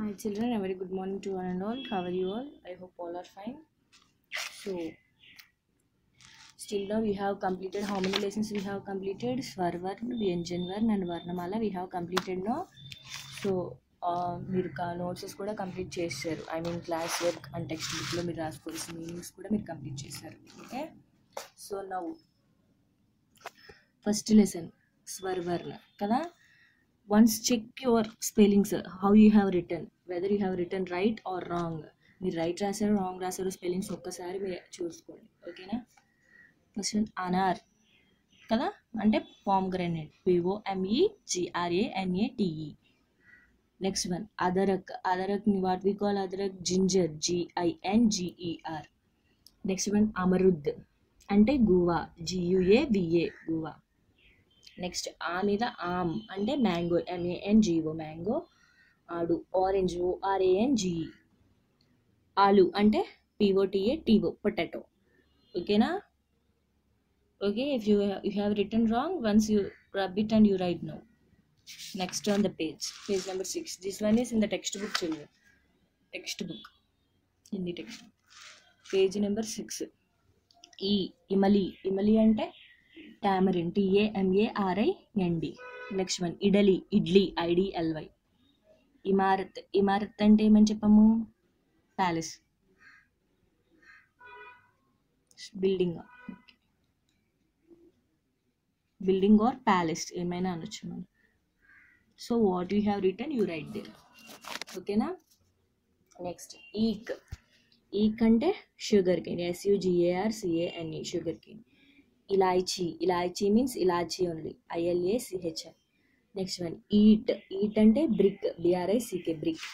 Hi children, a very good morning to one and all. How are you all? I hope all are fine. So, still now we have completed how many lessons we have completed? Swarvarn, Vyanjanvarn and Varnamala we have completed now. So మీరు notes కూడా complete చేశారు I mean class work and text బుక్లో మీరు రాసుకోవాల్సిన meanings కూడా మీరు complete చేశారు okay so now first lesson స్వర్వర్ణ కదా once check your spellings how you have written whether you have written right or wrong మీరు రైట్ రాశారు రాంగ్ రాశారు స్పెల్లింగ్స్ ఒక్కసారి మీరు చూసుకోండి. ఓకేనా ఫస్ట్ వన్ అనార్ కదా? అంటే pomegranate POME GRANATE next one అదరక్ అదరక్ what we call అదరక్ ginger GIN GER next one అమరుద్ అంటే guava GUA VA guava next ఆ మీద ఆమ్ అంటే mango M A N G O mango ఆడు orange O R A N G E ఆలు అంటే P O T A T O potato. ఓకేనా? Okay if you you have written wrong once you rub it and you write no next on the page page number 6 this one is in the textbook children textbook. In the textbook. Page number 6 ఈ ఇమలి ఇమలి అంటే tamarind టిఏఎంఏఆర్ఐఎన్డి next one ఇడలి idli ఐడిఎల్వై Imarat Imarat అంటే ఏమని చెప్పాము palace building building are palace ఏమైనా అనొచ్చు మనం. So what you have return you write there ఓకేనా next ఈక్ ఈక్ అంటే షుగర్ కేన్ ఎస్యూజిఏఆర్ సిఏఎన్ఈ షుగర్ కేన్ ఇలాచీ ఇలాచీ మీన్స్ ఇలాచీ only ILA CHI next one eat eat అంటే బ్రిక్ బిఆర్ఐ సికే బ్రిక్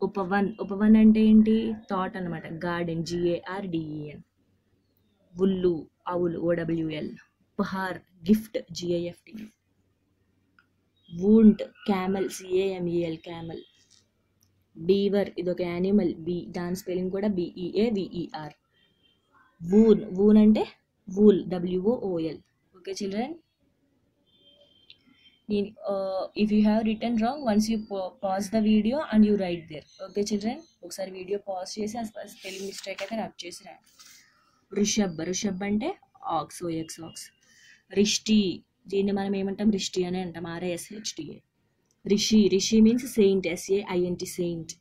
ఉపవన్ ఉపవన్ అంటే ఏంటి? థాట్ అనమాట garden GAR DEN ఉల్లు అవులు O W L Uphaar gift G I F T Wundt camel C A M E L camel beaver ఇదొక animal B దాని spelling కూడా B E A V E R వూన్ వూన్ అంటే wool W O O L okay children if you have written wrong once you pause the video and you write there okay children ఒకసారి video pause చేసి ఆ spelling mistake అయితే rub చేసి రాయండి రిషబ్ రిషబ్ అంటే aux OX aux wrist దీన్ని మనం ఏమంటాం? రిష్టి అని అంటాం. R A S H T A Rishi Rishi means saint S A I N T saint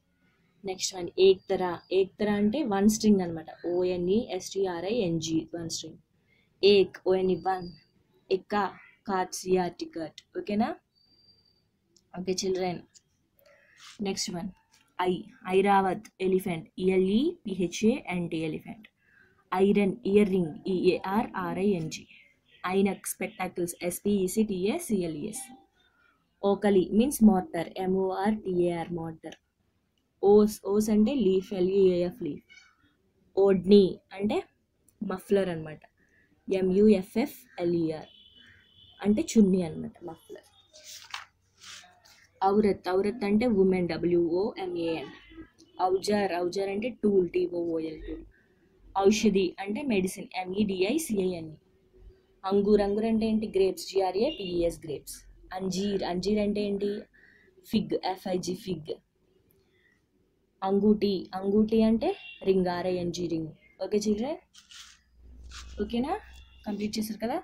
next one ఏక్తరా. ఏక్తరా అంటే వన్ స్ట్రింగ్ అనమాట O N E S T R I N G one string Ek ఓఎన్ఈ one ఎక్కా cot CRT cut ఓకేనా okay children next one I Airavat elephant E L E P H A N T elephant iron ear ring EAR R I N G ఐనక్ spectacles ఎస్పిఈసిటిఏ సిఎల్ఈఎస్ ఓకలి means mortar M O R T A R mortar ఓస్ ఓస్ అంటే leaf ఎల్యుఏఎఫ్ leaf ఓడ్నీ అంటే muffler అనమాట ఎంయుఎఫ్ఎఫ్ LER అంటే చున్నీ అనమాట muffler ఔరత్ ఔరత్ అంటే women WOMAN Auzaar Auzaar అంటే tool టీఓఓఎల్ tool ఔషధి అంటే మెడిసిన్ ఎంఈడిఐ సిఐఎన్ఈ అంగూర్ అంగూర్ అంటే ఏంటి గ్రేప్స్ జిఆర్ఏ పిఈఎస్ గ్రేప్స్ అంజీర్ అంజీర్ అంటే ఏంటి ఫిగ్ ఎఫ్ఐజి ఫిగ్ అంగూటి అంగూటి అంటే ring R I N G ring okay children ఓకేనా కంప్లీట్ చేశారు కదా?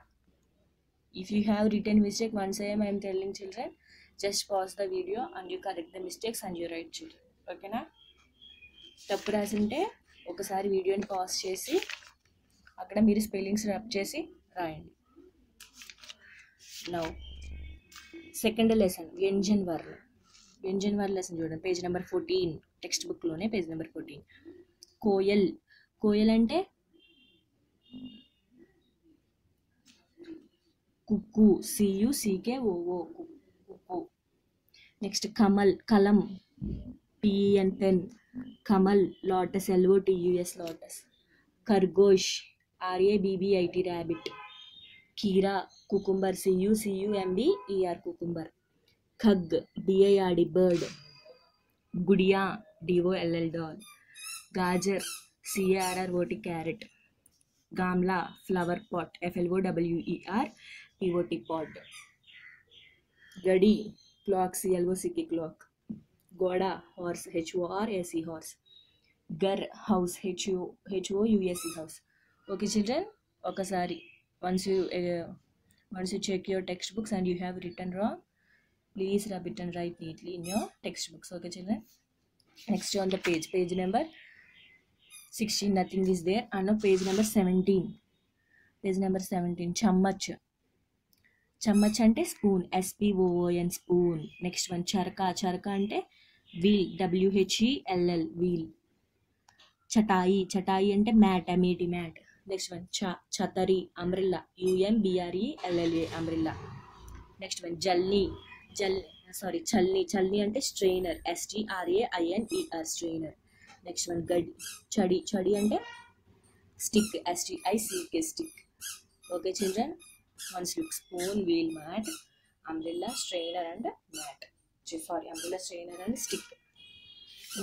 If you have written mistake once I'm I'm telling children just pause the video and you correct the mistakes and you write children ఓకేనా తప్పు రాసింటే ఒకసారి వీడియోని pause చేసి అక్కడ మీరు స్పెల్లింగ్స్ రబ్ చేసి రాయండి. నౌ సెకండ్ లెసన్ వ్యంజన్ వర్ణ వ్యంజన్ వర్ణ లెసన్ చూడండి. పేజ్ నెంబర్ ఫోర్టీన్ టెక్స్ట్ బుక్లోనే పేజ్ నెంబర్ ఫోర్టీన్ కోయల్ కోయల్ అంటే cook C U C K O O cook next Kamal కలం పిఎన్ పెన్ కమల్ లోటస్ ఎల్ఓ టియుఎస్ లోటస్ ఖర్గోష్ ఆర్ఏబిబిఐటి ర్యాబిట్ కీరా cucumber C U C U M B E R cucumber ఖగ్ డిఐఆర్డి bird గుడియా డిఓఎల్ఎల్ doll gajar సిఏఆర్ఆర్ ఓటి క్యారెట్ గామ్లా flower pot FLO WER POT pot గడి clock CLO సికి clock గోడ హార్స్ హెచ్ఓఆర్ఎస్ఈ హార్స్ గర్ house HO HOUSE house okay children ఒకసారి once you once you check your textbooks and you have written wrong please rub it and write neatly in your textbooks okay children next on the page page number sixteen nothing is there and page number seventeen page number seventeen చమ్మచ్ చమ్మచ్ అంటే spoon SPOON spoon. Next one Charaka. చరక అంటే wheel డబ్ల్యూహెచ్ఈఎల్ఎల్ wheel. చటాయి. చటాయి అంటే mat MET mat. Next one చ చతరి umbrella U M B R E L L A umbrella. Next one జల్ని జల్ sorry చల్ని చల్ని అంటే strainer S T R A I N E R strainer next one గడి చడి. చడి అంటే stick. S T I C K stick. Okay children once look spoon wheel mat umbrella strainer and mat. Sorry umbrella strainer and stick.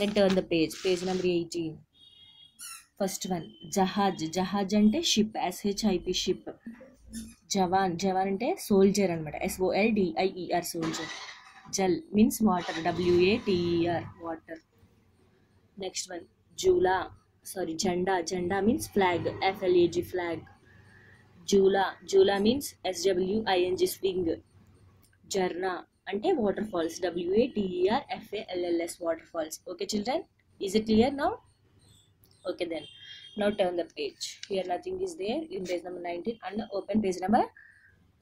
Then turn the page page number eighteen first one జహాజ్. జహాజ్ అంటే ship S H I P ship జవాన్. జవాన్ అంటే soldier అనమాట S O L D I E R soldier Jal means water W A T E R water next one జూలా sorry జెండా జెండా means flag F L A G flag జూలా జూలా means S W I N G swing జర్నా అంటే water falls W A T E R F A L L S water falls okay children is it clear now okay then now turn the page here nothing is there in page number nineteen and open page number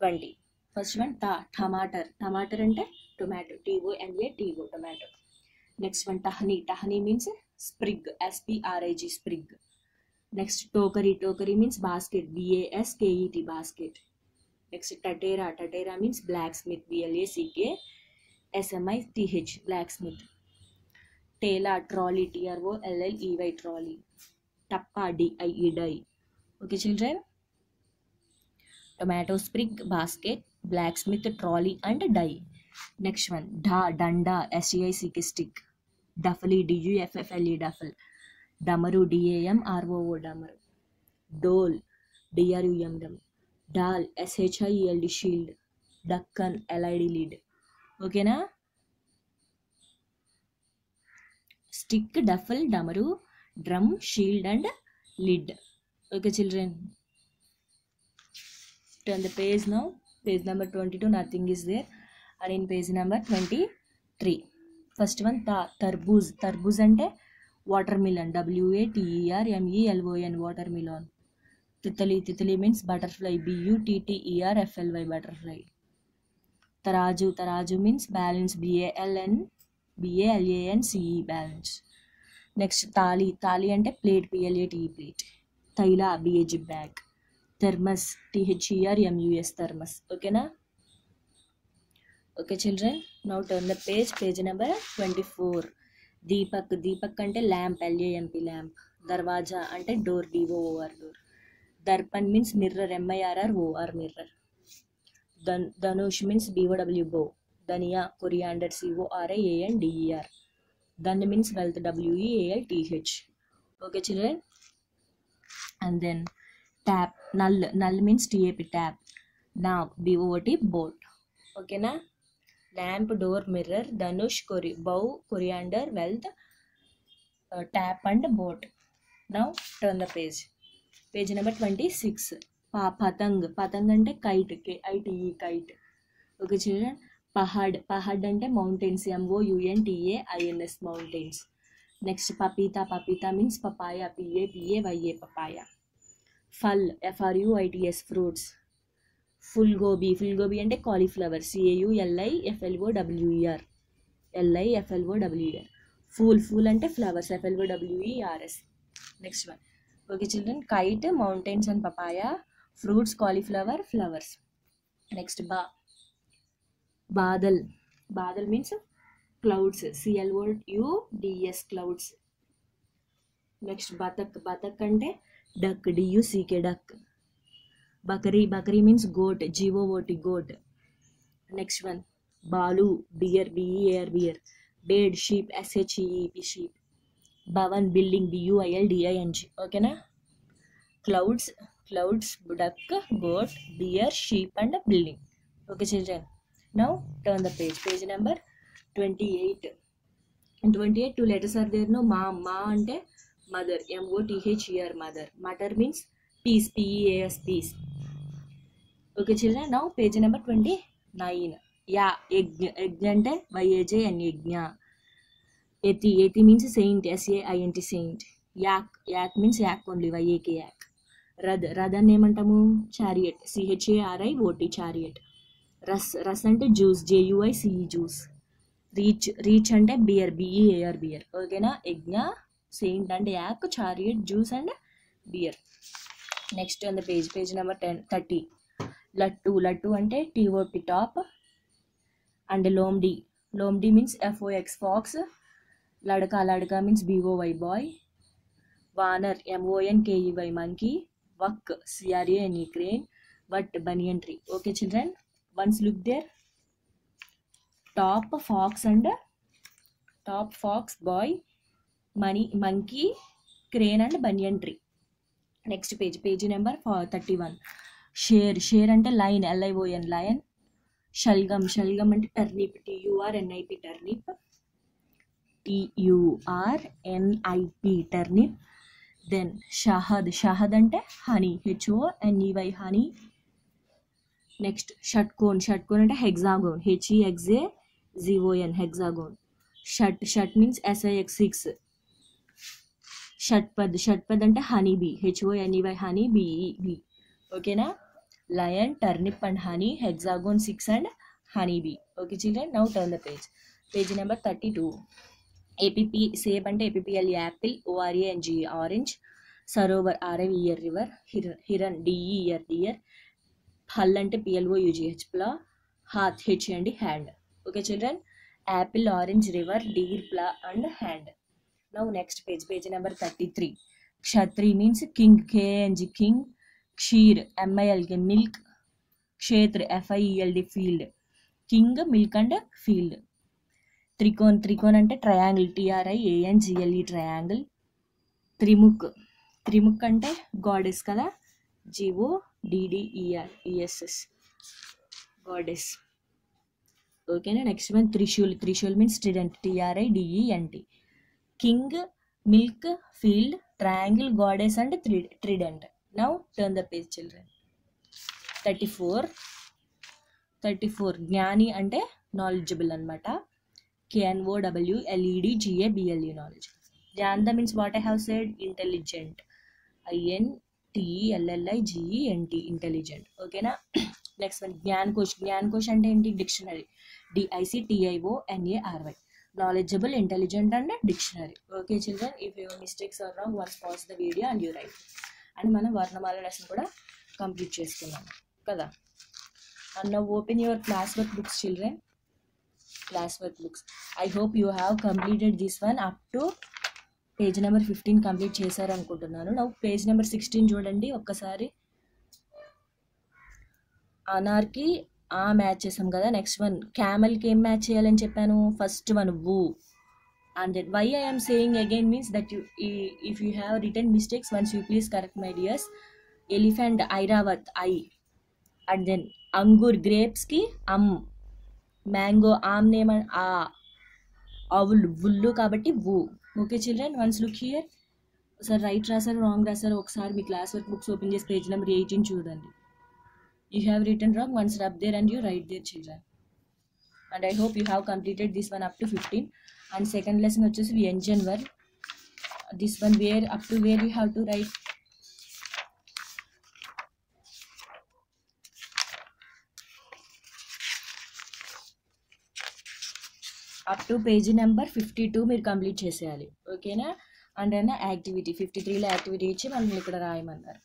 twenty first one టా టమాటర్ టమాటర్ అంటే tomato T O M A T O tomato next one టహనీ టహనీ means sprig S P R I G sprig next tokari tokari means basket b a s k e t basket next tatera tatera means blacksmith b l a c k s m i t h blacksmith టేలా trolley T R O L L E Y trolley టప్పా D I E die okay children tomato sprig basket blacksmith trolley and die next one ఢా danda S E I C K stick డఫలీ D U F F L E duffle డమరు D A M R O O డమరు. Dol D R U M M doll S H I L D shield. Deccan L I D lid. ఓకేనా? Stick duffel డమరు drum shield and lid. Okay children. turn page page now page number 22 nothing is there and in page number 23 first one ta తర్బూజ్. తర్బూజ్ అంటే now page number twenty two nothing is there and in page number twenty three first one తా తర్బూజ్ తర్బూజ్ అంటే watermelon W A T E R M E L O N watermelon Titli Titli means butterfly B U T T E R F L Y butterfly తరాజు తరాజు means balance B A L N B A L A N C E balance next తాలి తాలి అంటే plate P L A T plate తైలా B A G bag thermos T H E R M U S thermos ఓకేనా okay children now turn the page page number twenty four Deepak Deepak అంటే lamp ఎల్ఏఎంపి lamp దర్వాజా అంటే door డిఓఓఆర్ door Darpan means mirror M I R R O R mirror Dhan Dhanush means DOW బో ధనియా coriander సిఓఆర్ఐఏఎన్ DER Dhan means wealth W E A L T H okay children and then tap null null means టిఏపి tap నా BOT boat ఓకేనా lamp door mirror ధనుష్ కొరి bow coriander wealth tap and boat now turn the page page number twenty six పా పతంగ్ పతంగ్ అంటే kite K I T E kite okay children Pahad పహాడ్ అంటే mountains M O U N T A I N S mountains next పపీతా పపీతా means papaya P A P A Y A papaya ఫల్ F R U I T S fruits ఫుల్ గోబీ ఫుల్ గోబీ అంటే cauliflower C A U L I F L O W E R L I F L O W E R pool ఫూల్ అంటే flowers F L O W E R S next one okay children kite mountains and papaya fruits cauliflower flowers next బా బాదల్ Badal means clouds C L O U D S clouds next బతక్ బతక్ అంటే duck D U C K duck బకరీ బకరీ means goat G O O T goat next one Balu bear B E A R bear బేడ్ sheep S H E P sheep Bhavan building B U I L D I N G ఓకేనా clouds clouds duck goat bear sheep and building okay children now turn the page page number twenty eight and twenty eight two letters are there no మా మా అంటే mother M O T H E R mother matar means peas P E A S peas okay children now page number twenty nine yeah యజ్ఞ యజ్ఞ అంటే వైఏజే ఎన్ యజ్ఞ ఎతి ఎతి means Saint SAINT Saint yuck yuck means yak only Y A K yak రథ్ రథ్ అని ఏమంటాము chariot C H A R I O T chariot రస్ రస్ అంటే జ్యూస్ జేయుఐ సిఈ జ్యూస్ రీచ్ రీచ్ అంటే బియర్ బిఈఏఆర్ బియర్ ఓకేనా యజ్ఞ సెయింట్ అంటే yak chariot juice and bear next on the page page number ten thirty లట్టు లట్టు అంటే T O P top. And లోమ్డి లోమ్డి means F O X fox. Ladakh Ladakh means B O Y boy. వానర్ M O N K E Y monkey. Waqf C R A N E crane. Vat banyan tree. Okay children once look there. Top fox and top fox boy. Money monkey crane and banyan tree. Next page page number thirty one. Share షేర్ అంటే lion L I O N lion. షల్గమ్ షల్గమ్ అంటే turnip T U R N I P turnip. T U R N I P turnip. Then Shahad షహద్ అంటే honey H O N E Y honey. Next షట్కోన్ షట్కోన్ అంటే hexagon H E X J G O N hexagon shut shut means S I X six షట్పద్ షట్పద్ అంటే honey bee H O N E Y honey B E bee. ఓకేనా? Lion turnip and honey hexagon six and honey bee okay children now turn the page page number thirty two A P P సేబ్ అంటే A P L apple O R A N G orange Sarovar R I V E R river Hiran హిరన్ D E R deer హల్ అంటే P L O U G H plough హాత్ H A N D hand okay children apple orange river deer plough and hand now next page page number thirty three క్షత్రి means king K N G king క్షీర్ M I L K milk క్షేత్ర F I E L D field king milk and field త్రికోన్ త్రికోన్ అంటే triangle T R I A N G L E triangle త్రిముక్ త్రిముక్ అంటే goddess కదా? G O D D E R E S S goddess ఓకేనా next one త్రిశూల్ Trishul means student T R I D E N T king milk field triangle goddess and three trident now turn the page children thirty four thirty four జ్ఞాని అంటే knowledgeable అనమాట K N O W L E D G A B L E knowledge Gyan the means what I have said intelligent I N T E L L I G E N T intelligent ఓకేనా next one జ్ఞాన్ కోష్ జ్ఞాన్ కోష్ అంటే ఏంటి? Dictionary D I C T I O N A R Y knowledgeable intelligent and dictionary okay children if your mistakes are wrong once pause the video and you write and మనం వర్ణమాల lesson కూడా complete చేసుకున్నాము. కదా? And now open your class work books children class work books I hope you have completed this one up to page number fifteen complete చేశారు అనుకుంటున్నాను నవ్వు page number sixteen చూడండి. ఒక్కసారి. అనార్కి ఆ మ్యాచ్ చేసాం కదా? నెక్స్ట్ వన్ క్యామెల్కి ఏం మ్యాచ్ చేయాలని చెప్పాను? First one Wu and then why I'm saying again means that you if you have written mistakes once you please correct my dears elephant Airavat I and then Angoor గ్రేప్స్కి అమ్ mango ఆమ్ name ఆ అవులు వుల్లు కాబట్టి వు okay children once look here sir right రాసారు wrong రాసారు ఒకసారి మీ క్లాస్ వర్క్ బుక్స్ ఓపెన్ చేసి పేజ్ నెంబర్ ఎయిటీన్ చూడండి you have written wrong once rub there and you write there children and I hope you have completed this one up to fifteen and second lesson వచ్చేసి వ్యంజన్ వర్ this one where up to where you have to write up to page number fifty two మీరు complete చేసేయాలి. ఓకేనా and అయినా activity fifty త్రీలో activity ఇచ్చి మనల్ని ఇక్కడ రాయమన్నారు.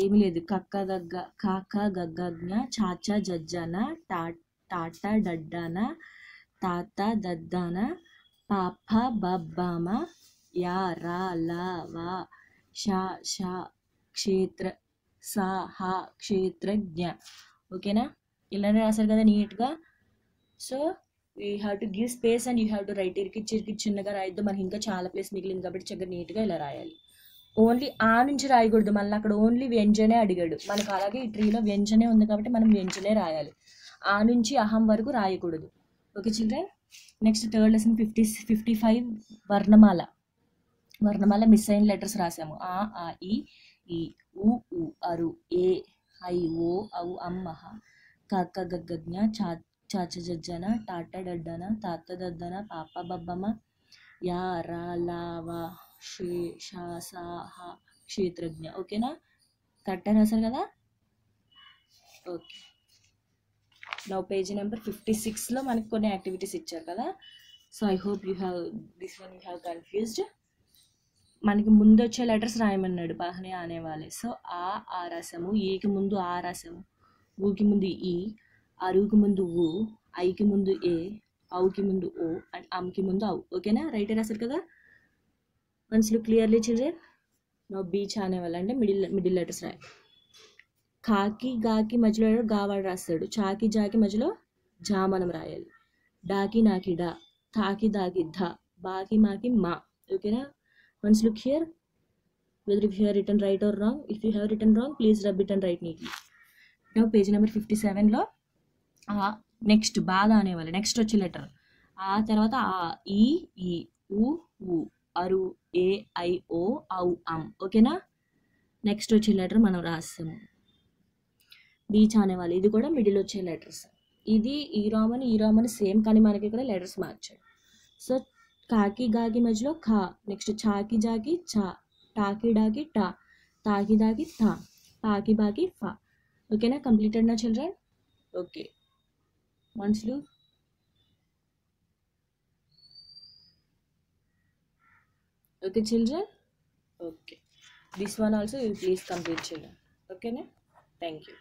ఏమీ లేదు. కక్క గగ్గ కాక గగ్గజ్ఞ చాచా జజ్జాన టా టాటా డడ్డాన తాత దద్దాన పాప బబ్బామ యా రా లా వా షా షా క్షేత్ర సా హా క్షేత్రజ్ఞ. ఓకేనా? ఇలానే రాశారు కదా నీట్గా. So you have to give space and you have to write ఇరికిచ్చి ఇరికిచ్చి చిన్నగా రాయొద్దు. మనకి ఇంకా చాలా ప్లేస్ మిగిలింది కాబట్టి చక్కగా నీట్గా ఇలా రాయాలి. ఓన్లీ ఆ నుంచి రాయకూడదు. మళ్ళీ అక్కడ ఓన్లీ వ్యంజనే అడిగాడు. మనకు అలాగే ఈ ట్రీలో వ్యంజనే ఉంది కాబట్టి మనం వ్యంజనే రాయాలి. ఆ నుంచి అహం వరకు రాయకూడదు. Okay children? Next third lesson fifty fifty five వర్ణమాల వర్ణమాల మిస్ అయిన లెటర్స్ రాసాము ఆ ఆ ఈ ఈ ఉ ఉ అరు ఏ ఐ ఓ ఔ అమ్మహ కక్క గగ్గజ్ఞ చా చాచ జజ్జన టాట డడ్డన తాత దద్దన పాప బబ్బమ యా రా లా షే షా సా హ క్షేత్రజ్ఞ. ఓకేనా కట్ట రాశారు కదా? ఓకే నా పేజీ నెంబర్ ఫిఫ్టీ సిక్స్లో మనకి కొన్ని యాక్టివిటీస్ ఇచ్చారు కదా. So I hope you have this one you have confused మనకి ముందు వచ్చే లెటర్స్ రాయమన్నాడు పహనే అనేవాళ్ళే సో ఆ ఆ రాసాము ఈకి ముందు ఆ రాసాము ఊకి ముందు ఈ అరువుకి ముందు ఊ ఐకి ముందు ఏ అవుకి ముందు ఓ అండ్ అమ్కి ముందు అవు ఓకేనా రైట్ రాశారు కదా? మనసులో క్లియర్లీ చిల్డ్రన్ నో బీచ్ అనేవాళ్ళు అంటే మిడిల్ మిడిల్ లెటర్స్ రాయాలి. కాకి గాకి మధ్యలో గావాడు రాస్తాడు. చాకి జాకి మధ్యలో జా మనం రాయాలి. డాకి నాకి డా. తాకి దాకి ధ. బాకి మాకి మా. ఓకేనా? Once look here whether if you have return right or wrong if you have return wrong please rub it and write neatly. నా పేజ్ నెంబర్ ఫిఫ్టీ సెవెన్లో ఆ నెక్స్ట్ బాధ అనేవాళ్ళు. నెక్స్ట్ వచ్చే లెటర్. ఆ తర్వాత ఆ ఈ ఈ ఉ ఉ అరు ఏ ఐ ఓ ఔ అమ్ ఓకేనా? నెక్స్ట్ వచ్చే లెటర్ మనం రాస్తాము. బీచ్ అనేవాళ్ళు. ఇది కూడా మిడిల్ వచ్చే లెటర్స్ ఇది ఈ రామని ఈ రామని సేమ్ కానీ మనకి ఇక్కడ లెటర్స్ మార్చాడు సో కాకి గాకి మధ్యలో ఖా నెక్స్ట్ చాకి జాకి చా టాకి డాకి టా తాకి దాకి థా పాకి బాకి ఫా. ఓకేనా కంప్లీటెడ్ నా children okay once okay children okay this one also you please complete children ఓకేనా థ్యాంక్ యూ